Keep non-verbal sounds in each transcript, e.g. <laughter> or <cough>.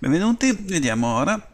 Benvenuti, vediamo ora.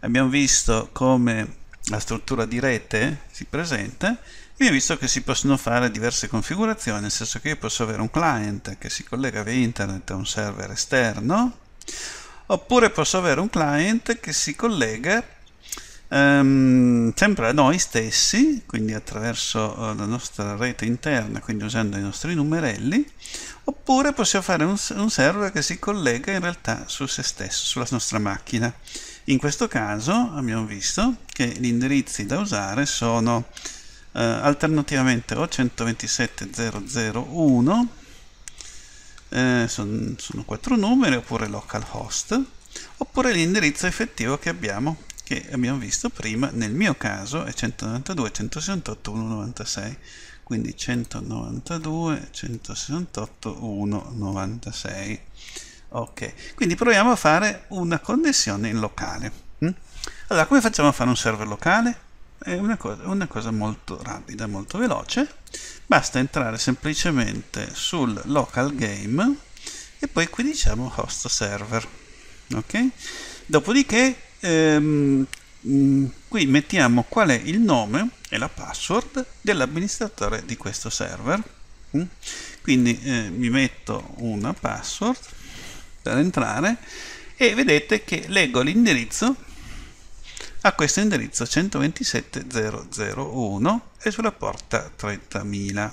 Abbiamo visto come la struttura di rete si presenta abbiamo visto che si possono fare diverse configurazioni, nel senso che io posso avere un client che si collega via internet a un server esterno, oppure posso avere un client che si collega um, sempre a noi stessi, quindi attraverso uh, la nostra rete interna, quindi usando i nostri numerelli, oppure possiamo fare un, un server che si collega in realtà su se stesso, sulla nostra macchina. In questo caso abbiamo visto che gli indirizzi da usare sono eh, alternativamente o 127.001 eh, son, sono quattro numeri oppure localhost oppure l'indirizzo effettivo che abbiamo che abbiamo visto prima nel mio caso è 192.168.196 quindi 192.168.196 ok quindi proviamo a fare una connessione in locale hm? allora come facciamo a fare un server locale? è una cosa, una cosa molto rapida molto veloce basta entrare semplicemente sul local game e poi qui diciamo host server ok dopodiché ehm, mm, qui mettiamo qual è il nome e la password dell'amministratore di questo server mm? quindi eh, mi metto una password per entrare e vedete che leggo l'indirizzo a questo indirizzo 127.001 e sulla porta 30.000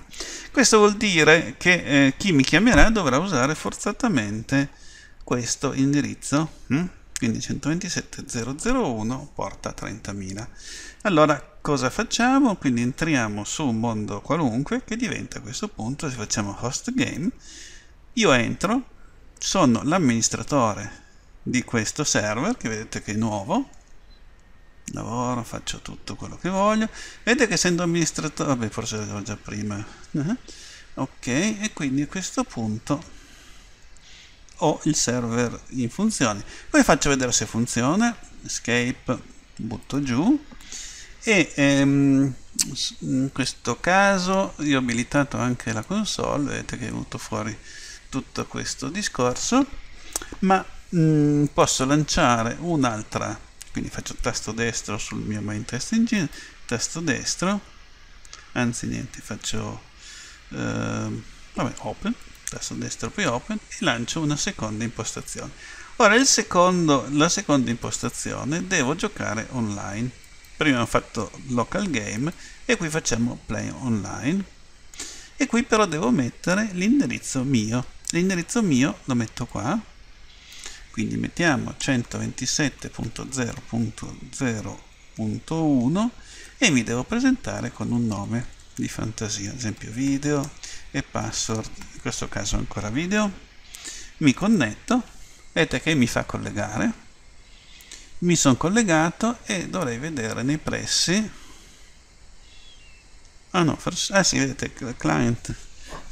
questo vuol dire che eh, chi mi chiamerà dovrà usare forzatamente questo indirizzo hm? Quindi 127.001 porta 30.000 allora cosa facciamo? quindi entriamo su un mondo qualunque che diventa a questo punto se facciamo host game io entro sono l'amministratore di questo server che vedete che è nuovo lavoro, faccio tutto quello che voglio vedete che essendo amministratore vabbè forse l'avevo già prima uh-huh. ok e quindi a questo punto ho il server in funzione poi faccio vedere se funziona. Escape butto giù. E ehm, in questo caso io ho abilitato anche la console. Vedete che è venuto fuori tutto questo discorso. Ma mh, mm, posso lanciare un'altra quindi faccio tasto destro sul mio main test engine tasto destro. Anzi niente faccio eh, vabbè open tasto destro poi open e lancio una seconda impostazione. Ora secondo, la seconda impostazione devo giocare online. Prima ho fatto local game e qui facciamo play online. E qui però devo mettere l'indirizzo mio. L'indirizzo mio lo metto qua. Quindi mettiamo 127.0.0.1 e mi devo presentare con un nome di fantasia. Ad esempio video e password in questo caso ancora video mi connetto vedete che mi fa collegare mi sono collegato e dovrei vedere nei pressi ah no forse, ah sì vedete il client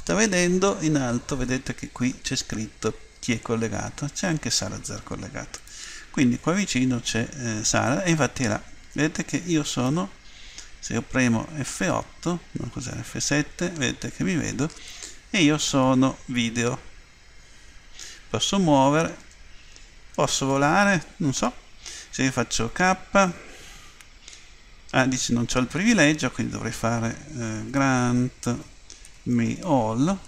sta vedendo in alto vedete che qui c'è scritto chi è collegato c'è anche Salazar collegato quindi qua vicino c'è eh, Sala e infatti là vedete che io sono se io premo F8 non cos'è? F7 vedete che mi vedo e io sono video. Posso muovere? Posso volare? Non so. Se io faccio K ah dice non ho il privilegio quindi dovrei fare eh, grant me all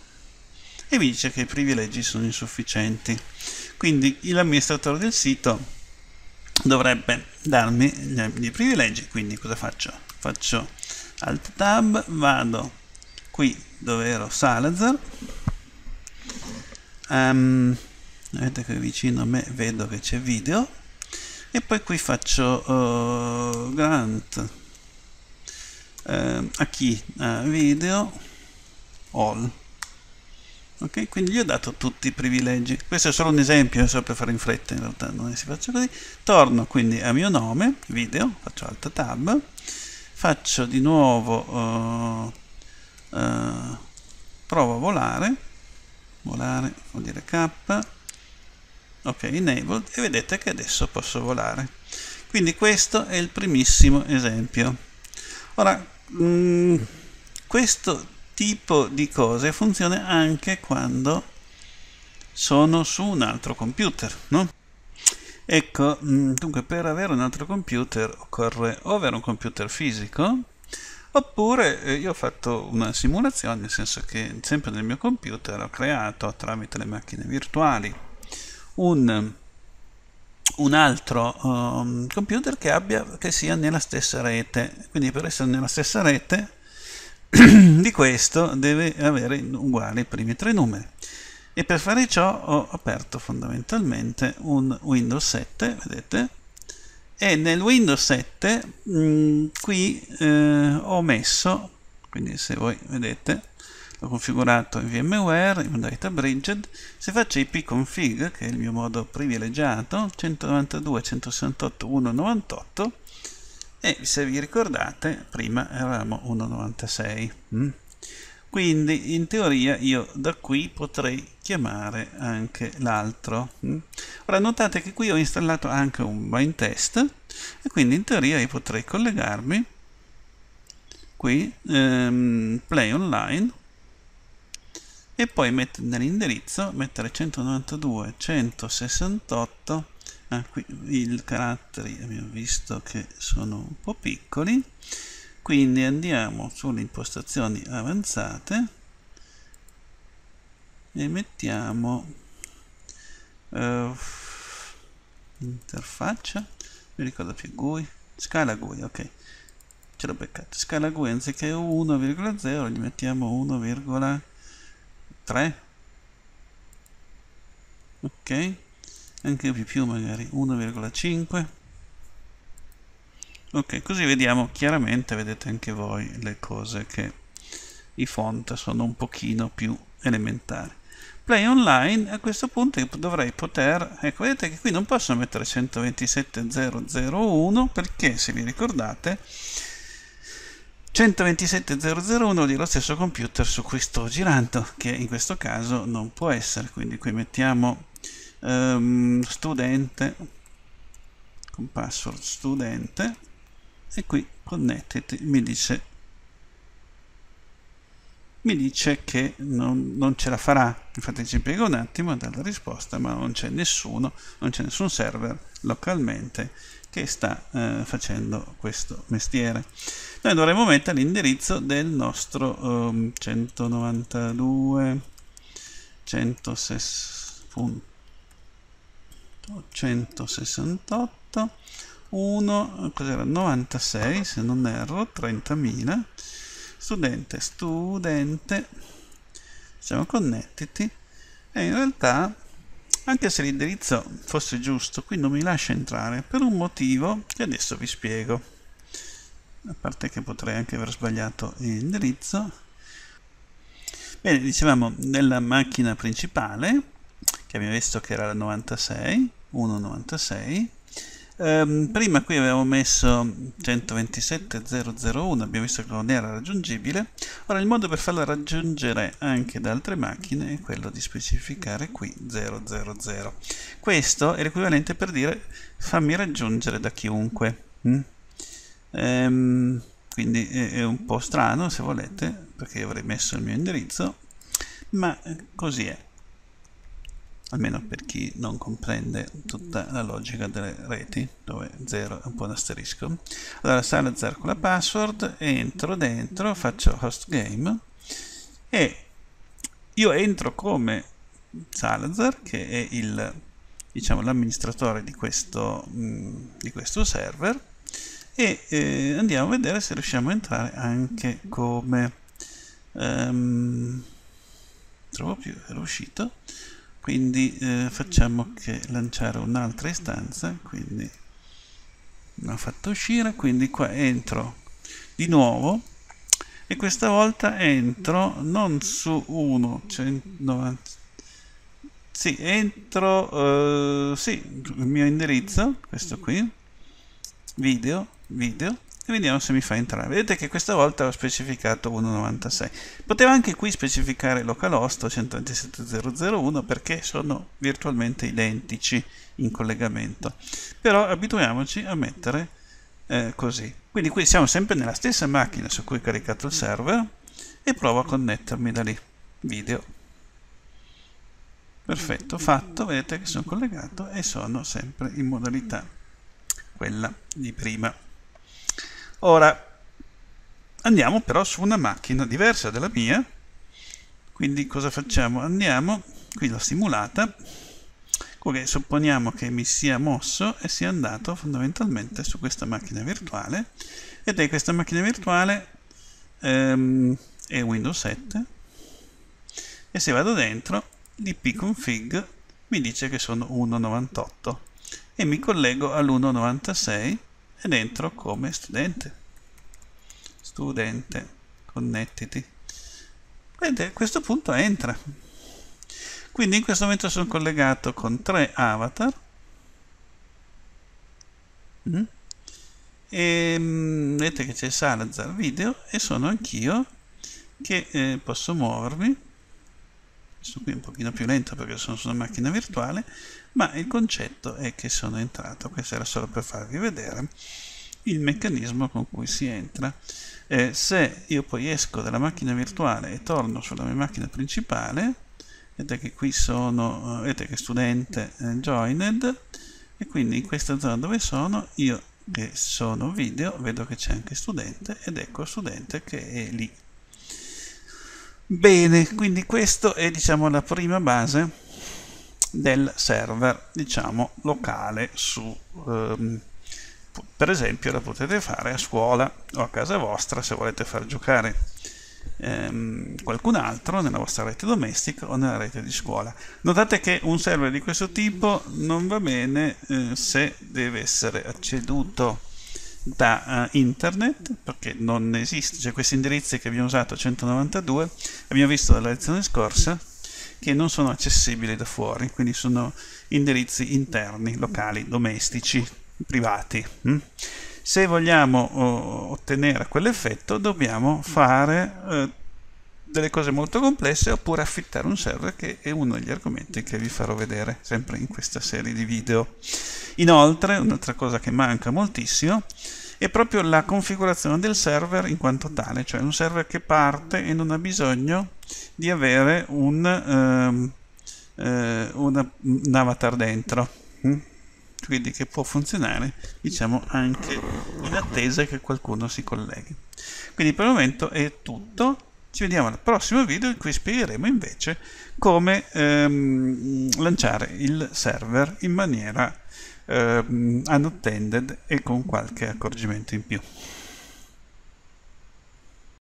e mi dice che i privilegi sono insufficienti. Quindi l'amministratore del sito dovrebbe darmi gli privilegi quindi cosa faccio faccio alt tab vado qui dove ero Salazar. Um, vedete che vicino a me vedo che c'è video. E poi qui faccio uh, grant. Uh, a chi? Uh, video. All. Ok quindi gli ho dato tutti i privilegi. Questo è solo un esempio è solo per fare in fretta in realtà non si faccia così. Torno quindi a mio nome video faccio alt tab faccio di nuovo uh, uh, provo a volare. Volare vuol dire k ok enabled. E vedete che adesso posso volare. Quindi questo è il primissimo esempio. Ora mh, mm, questo tipo di cose funziona anche quando sono su un altro computer no? Ecco mm, dunque per avere un altro computer occorre o avere un computer fisico oppure eh, io ho fatto una simulazione nel senso che sempre nel mio computer ho creato tramite le macchine virtuali un, un altro um, computer che, abbia, che sia nella stessa rete. Quindi per essere nella stessa rete <clears throat> di questo deve avere uguali i primi tre numeri e per fare ciò ho aperto fondamentalmente un Windows 7 vedete e nel Windows 7 mh, mm, qui eh, ho messo quindi se voi vedete l'ho configurato in VMware in Data Bridged se faccio ipconfig che è il mio modo privilegiato 192.168.198 e se vi ricordate prima eravamo 1.96 mm? Quindi in teoria io da qui potrei chiamare anche l'altro. Mm? ora notate che qui ho installato anche un bind test e quindi in teoria io potrei collegarmi qui ehm, play online e poi mettere nell'indirizzo mettere 192.168 ah, qui i caratteri abbiamo visto che sono un po' piccoli quindi andiamo sulle impostazioni avanzate e mettiamo uh, interfaccia. Mi ricordo più GUI. Scala GUI ok. Ce l'ho beccato scala GUI anziché 1,0 gli mettiamo 1,3 ok. Anche più più magari. 1,5 ok così vediamo. Chiaramente vedete anche voi le cose che i font sono un pochino più elementari. Play online a questo punto dovrei poter ecco vedete che qui non posso mettere 127.001 perché se vi ricordate 127.001 di lo stesso computer su cui sto girando che in questo caso non può essere. Quindi qui mettiamo um, studente con password studente e qui connected mi dice mi dice che non, non, ce la farà. Infatti ci spiego un attimo dalla risposta ma non c'è nessuno non c'è nessun server localmente che sta eh, facendo questo mestiere. Noi dovremo mettere l'indirizzo del nostro um, 192 168 1 cos'era? 96 se non erro 30.000 studente studente. Siamo connettiti. E in realtà anche se l'indirizzo fosse giusto qui non mi lascia entrare per un motivo che adesso vi spiego. A parte che potrei anche aver sbagliato l'indirizzo. Bene dicevamo nella macchina principale che abbiamo visto che era la 96 196 Um, prima qui avevamo messo 127.001, abbiamo visto che non era raggiungibile. Ora il modo per farla raggiungere anche da altre macchine è quello di specificare qui 000. Questo è l'equivalente per dire fammi raggiungere da chiunque. Mm? Um, quindi è, è un po' strano se volete, perché avrei messo il mio indirizzo, ma così è almeno per chi non comprende tutta la logica delle reti dove 0 è un po' un asterisco. Allora Salazar con la password entro dentro faccio host game e io entro come Salazar che è il diciamo l'amministratore di mm, di questo server e eh, andiamo a vedere se riusciamo a entrare anche come um, trovo più era uscito quindi eh, facciamo che lanciare un'altra istanza quindi l'ho fatto uscire quindi qua entro di nuovo e questa volta entro non su 1 190 sì entro uh, sì il mio indirizzo questo qui video video e vediamo se mi fa entrare. Vedete che questa volta ho specificato 1.96 potevo anche qui specificare localhost 127.001 perché sono virtualmente identici in collegamento. Però abituiamoci a mettere eh, così. Quindi qui siamo sempre nella stessa macchina su cui ho caricato il server e provo a connettermi da lì. Video. Perfetto fatto. Vedete che sono collegato e sono sempre in modalità quella di prima ora andiamo però su una macchina diversa dalla mia. Quindi cosa facciamo? Andiamo qui l'ho simulata. Ok supponiamo che mi sia mosso e sia andato fondamentalmente su questa macchina virtuale. Ed è questa macchina virtuale ehm, è Windows 7 e se vado dentro l'ipconfig mi dice che sono 1.98 e mi collego all'1.96 ed entro come studente. Studente connettiti. Ed a questo punto entra. Quindi in questo momento sono collegato con tre avatar. Mm. e mm, vedete che c'è Salazar video e sono anch'io che eh, posso muovermi. Questo qui è un pochino più lento perché sono su una macchina virtuale ma il concetto è che sono entrato questo era solo per farvi vedere il meccanismo con cui si entra. Eh, se io poi esco dalla macchina virtuale e torno sulla mia macchina principale vedete che qui sono vedete che studente eh, joined e quindi in questa zona dove sono io che sono video vedo che c'è anche studente ed ecco studente che è lì. Bene, quindi questa è diciamo la prima base del server diciamo locale su ehm, per esempio la potete fare a scuola o a casa vostra se volete far giocare ehm, qualcun altro nella vostra rete domestica o nella rete di scuola. Notate che un server di questo tipo non va bene eh, se deve essere acceduto da uh, internet perché non esiste, cioè questi indirizzi che abbiamo usato 192 abbiamo visto dalla lezione scorsa che non sono accessibili da fuori, quindi sono indirizzi interni, locali, domestici, privati. Hm? Se vogliamo oh, ottenere quell'effetto dobbiamo fare eh, delle cose molto complesse oppure affittare un server che è uno degli argomenti che vi farò vedere sempre in questa serie di video. Inoltre, un'altra cosa che manca moltissimo è proprio la configurazione del server in quanto tale, cioè un server che parte e non ha bisogno di avere un, um, uh, una, un avatar dentro. Mm? quindi che può funzionare diciamo anche in attesa che qualcuno si colleghi quindi per il momento è tutto ci vediamo al prossimo video in cui spiegheremo invece come ehm, lanciare il server in maniera ehm, unattended e con qualche accorgimento in più.